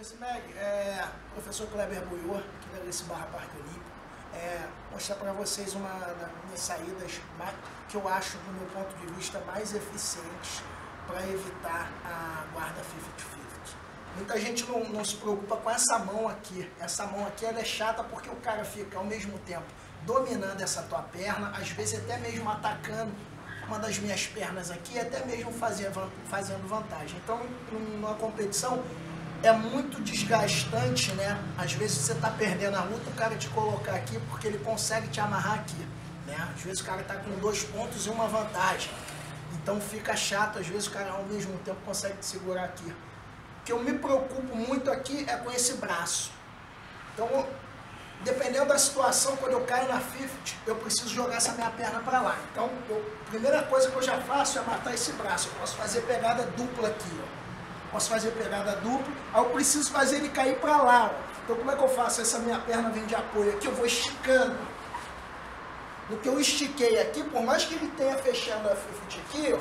Esse Meg, é, professor Kleber Buiô, aqui da Alice Barra Parque Olímpico, é, mostrar para vocês uma das minhas saídas que eu acho, do meu ponto de vista, mais eficientes para evitar a guarda 50-50. Muita gente não, não, se preocupa com essa mão aqui. Essa mão aqui é chata porque o cara fica ao mesmo tempo dominando essa tua perna, às vezes até mesmo atacando uma das minhas pernas aqui, até mesmo fazendo, fazendo vantagem. Então, numa competição, é muito desgastante, né? Às vezes você está perdendo a luta, o cara te colocar aqui porque ele consegue te amarrar aqui, né? Às vezes o cara está com dois pontos e uma vantagem. Então fica chato, às vezes o cara ao mesmo tempo consegue te segurar aqui. O que eu me preocupo muito aqui é com esse braço. Então, dependendo da situação, quando eu caio na 50, eu preciso jogar essa minha perna para lá. Então, eu, a primeira coisa que eu já faço é matar esse braço. Eu posso fazer pegada dupla aqui, ó posso fazer pegada dupla, aí eu preciso fazer ele cair para lá. Então como é que eu faço? Essa minha perna vem de apoio aqui, eu vou esticando. No que eu estiquei aqui, por mais que ele tenha fechado a fifty aqui, ó,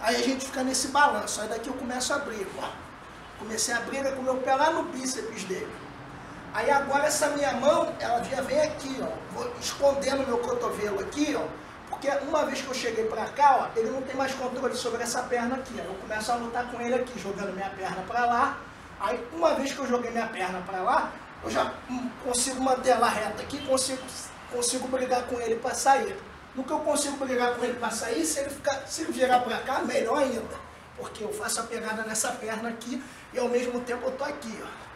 aí a gente fica nesse balanço. Aí daqui eu começo a abrir, ó. Comecei a abrir com o meu pé lá no bíceps dele. Aí agora essa minha mão, ela já vem aqui, ó. Vou escondendo meu cotovelo aqui, ó porque uma vez que eu cheguei para cá, ó, ele não tem mais controle sobre essa perna aqui. Eu começo a lutar com ele aqui, jogando minha perna para lá. Aí uma vez que eu joguei minha perna para lá, eu já consigo manter ela reta aqui, consigo, consigo brigar com ele para sair. No que eu consigo brigar com ele para sair, se ele, ficar, se ele virar para cá, melhor ainda. Porque eu faço a pegada nessa perna aqui e ao mesmo tempo eu tô aqui, ó.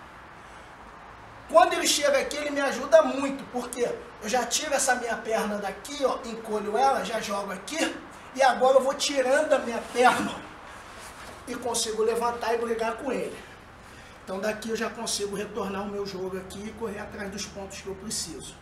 Quando ele chega aqui, ele me ajuda muito, porque eu já tiro essa minha perna daqui, ó, encolho ela, já jogo aqui, e agora eu vou tirando a minha perna e consigo levantar e brigar com ele. Então daqui eu já consigo retornar o meu jogo aqui e correr atrás dos pontos que eu preciso.